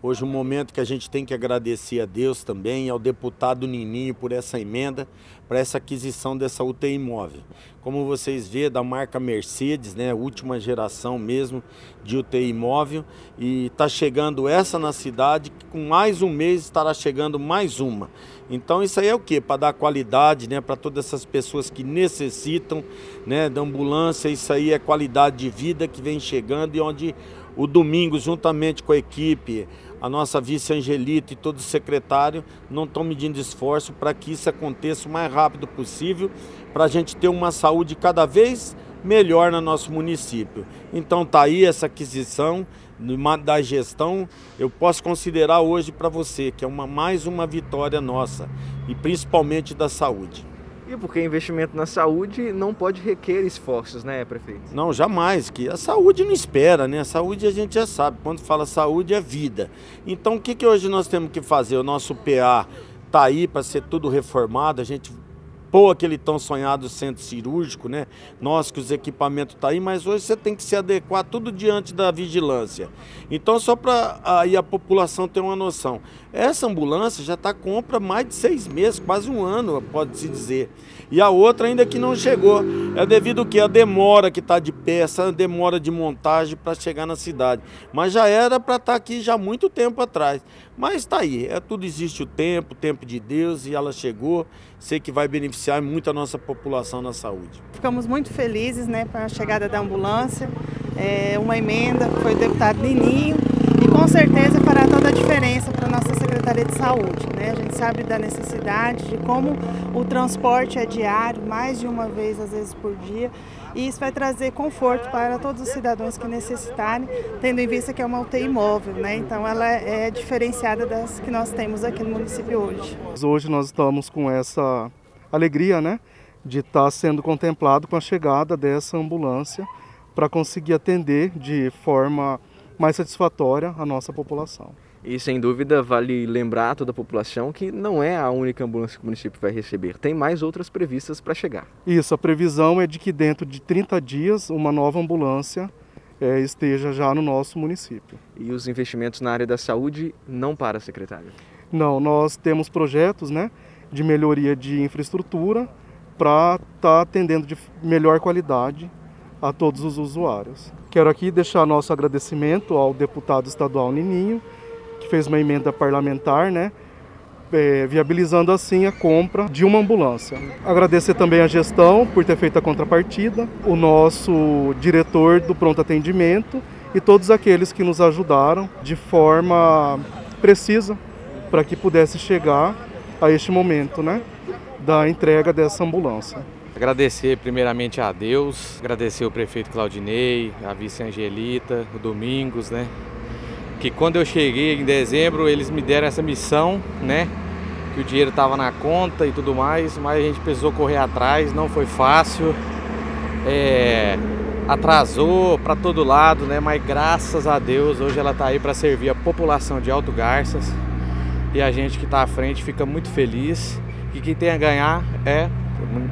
Hoje um momento que a gente tem que agradecer a Deus também, ao deputado Nininho por essa emenda, para essa aquisição dessa UTI imóvel. Como vocês vê, da marca Mercedes, né, última geração mesmo de UTI imóvel, e está chegando essa na cidade, com mais um mês estará chegando mais uma. Então isso aí é o que? Para dar qualidade, né, para todas essas pessoas que necessitam, né, da ambulância, isso aí é qualidade de vida que vem chegando e onde o domingo, juntamente com a equipe, a nossa vice Angelita e todo o secretário não estão medindo esforço para que isso aconteça o mais rápido possível, para a gente ter uma saúde cada vez melhor no nosso município. Então tá aí essa aquisição da gestão, eu posso considerar hoje para você que é uma, mais uma vitória nossa e principalmente da saúde. E porque investimento na saúde não pode requer esforços, né, prefeito? Não, jamais, que a saúde não espera, né? A saúde a gente já sabe, quando fala saúde é vida. Então o que, que hoje nós temos que fazer? O nosso PA está aí para ser tudo reformado, a gente pôr aquele tão sonhado centro cirúrgico, né? Nós que os equipamentos tá aí, mas hoje você tem que se adequar tudo diante da vigilância. Então, só para aí a população ter uma noção, essa ambulância já está compra mais de seis meses, quase um ano, pode-se dizer. E a outra ainda que não chegou. É devido que a demora que está de peça, a demora de montagem para chegar na cidade. Mas já era para estar tá aqui já muito tempo atrás. Mas está aí, é tudo existe o tempo, o tempo de Deus e ela chegou. Sei que vai beneficiar muito a nossa população na saúde. Ficamos muito felizes né, com a chegada da ambulância, é, uma emenda, foi o deputado Nininho, com certeza fará toda a diferença para a nossa Secretaria de Saúde. Né? A gente sabe da necessidade de como o transporte é diário, mais de uma vez, às vezes por dia, e isso vai trazer conforto para todos os cidadãos que necessitarem, tendo em vista que é uma UTI móvel, né? então ela é diferenciada das que nós temos aqui no município hoje. Hoje nós estamos com essa alegria né, de estar sendo contemplado com a chegada dessa ambulância para conseguir atender de forma mais satisfatória a nossa população. E sem dúvida vale lembrar a toda a população que não é a única ambulância que o município vai receber, tem mais outras previstas para chegar. Isso, a previsão é de que dentro de 30 dias uma nova ambulância é, esteja já no nosso município. E os investimentos na área da saúde não para, secretário? Não, nós temos projetos né, de melhoria de infraestrutura para estar tá atendendo de melhor qualidade a todos os usuários. Quero aqui deixar nosso agradecimento ao deputado estadual Nininho, que fez uma emenda parlamentar, né, é, viabilizando assim a compra de uma ambulância. Agradecer também a gestão por ter feito a contrapartida, o nosso diretor do pronto atendimento e todos aqueles que nos ajudaram de forma precisa para que pudesse chegar a este momento, né, da entrega dessa ambulância. Agradecer primeiramente a Deus, agradecer o prefeito Claudinei, a vice Angelita, o Domingos, né, que quando eu cheguei em dezembro eles me deram essa missão, né? Que o dinheiro estava na conta e tudo mais, mas a gente precisou correr atrás, não foi fácil. É, atrasou para todo lado, né? Mas graças a Deus hoje ela está aí para servir a população de Alto Garças e a gente que está à frente fica muito feliz. E quem tem a ganhar é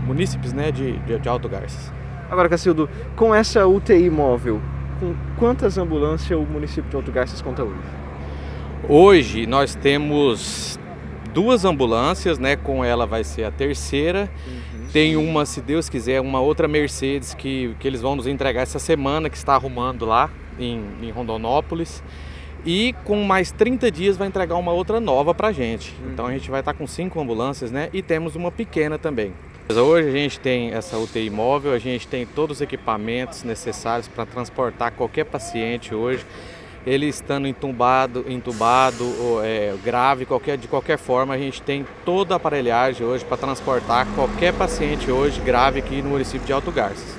munícipes, né? De, de, de Alto Garças. Agora, Cacildo, com essa UTI móvel, com quantas ambulâncias o município de Alto Garças conta hoje? Hoje nós temos duas ambulâncias, né? Com ela vai ser a terceira. Uhum. Tem uma, se Deus quiser, uma outra Mercedes que, que eles vão nos entregar essa semana, que está arrumando lá em, em Rondonópolis. E com mais 30 dias vai entregar uma outra nova pra gente. Uhum. Então a gente vai estar com cinco ambulâncias, né? E temos uma pequena também. Hoje a gente tem essa UTI móvel, a gente tem todos os equipamentos necessários para transportar qualquer paciente hoje. Ele estando entubado, entubado ou, é, grave, qualquer, de qualquer forma, a gente tem toda a aparelhagem hoje para transportar qualquer paciente hoje grave aqui no município de Alto Garças.